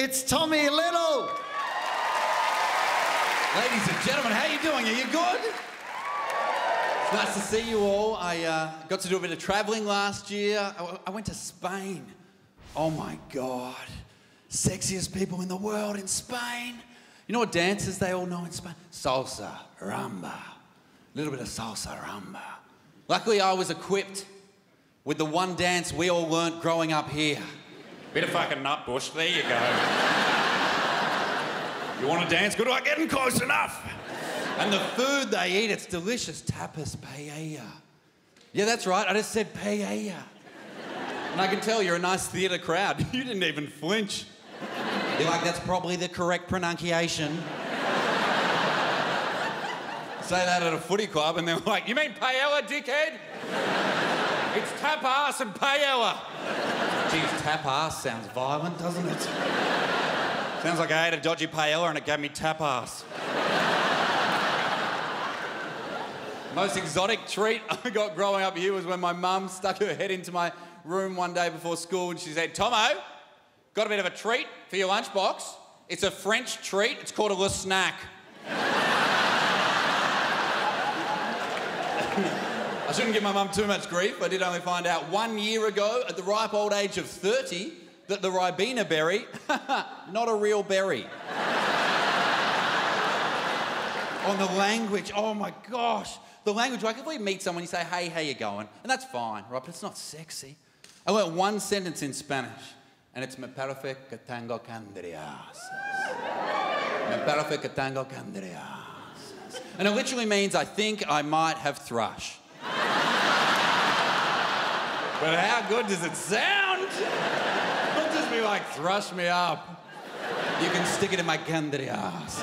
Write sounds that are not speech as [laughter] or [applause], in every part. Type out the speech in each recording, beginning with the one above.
It's Tommy Little. Ladies and gentlemen, how are you doing? Are you good? It's nice to see you all. I uh, got to do a bit of travelling last year. I, I went to Spain. Oh my God. Sexiest people in the world in Spain. You know what dances they all know in Spain? Salsa, rumba. A little bit of salsa, rumba. Luckily, I was equipped with the one dance we all learnt growing up here. Bit of fucking Nutbush. There you go. you want to dance? Good luck getting close enough. And the food they eat, it's delicious. Tapas paella. Yeah, that's right. I just said paella. And I can tell you're a nice theatre crowd. [laughs] You didn't even flinch. You're like, that's probably the correct pronunciation. Say that at a footy club, and they're like, You mean paella, dickhead? It's tapas and paella. geez, tapas sounds violent, doesn't it? Sounds like I ate a dodgy paella and it gave me tapas. Most exotic treat [laughs] I got growing up here was when my mum stuck her head into my room one day before school and she said, Tomo, got a bit of a treat for your lunchbox. It's a French treat. It's called a le snack. [laughs] I shouldn't give my mum too much grief. I did only find out one year ago, at the ripe old age of 30, that the Ribena berry, [laughs] not a real berry. On the language, oh my gosh. The language, like if we meet someone, you say, hey, how you going? And that's fine, right? But it's not sexy. I learned one sentence in Spanish, and it's me parece que tengo candrias. Me parece que tengo candrias. And it literally means I think I might have thrush. But how good does it sound? Don't just be like, thrush me up. You can stick it in my candrias.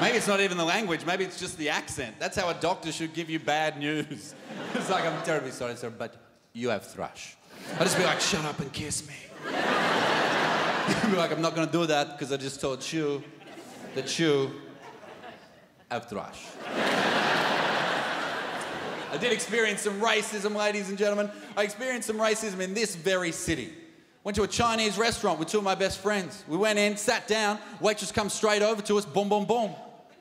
Maybe it's not even the language, maybe it's just the accent. That's how a doctor should give you bad news. [laughs] it's like, I'm terribly sorry, sir, but you have thrush. I'll just be like, shut up and kiss me. [laughs] be like, I'm not gonna do that because I just told you that you have thrush. I did experience some racism, ladies and gentlemen. I experienced some racism in this very city. Went to a Chinese restaurant with two of my best friends. We went in, sat down, waitress comes straight over to us, boom, boom, boom.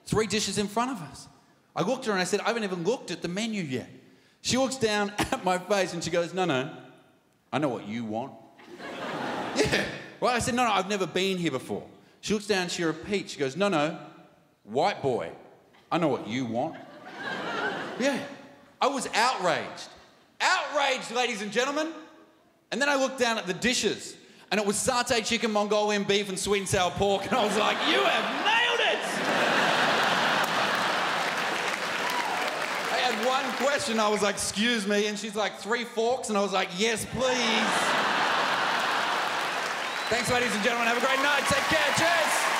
Three dishes in front of us. I looked at her and I said, I haven't even looked at the menu yet. She looks down [laughs] at my face and she goes, No, no, I know what you want. [laughs] yeah. Well, I said, No, no, I've never been here before. She looks down, she repeats, she goes, No, no, white boy, I know what you want. [laughs] yeah. I was outraged. Outraged, ladies and gentlemen. And then I looked down at the dishes, and it was satay chicken, Mongolian beef, and sweet and sour pork. And I was like, You have nailed it! I had one question. I was like, Excuse me. And she's like, Three forks? And I was like, Yes, please. Thanks, ladies and gentlemen. Have a great night. Take care. Cheers.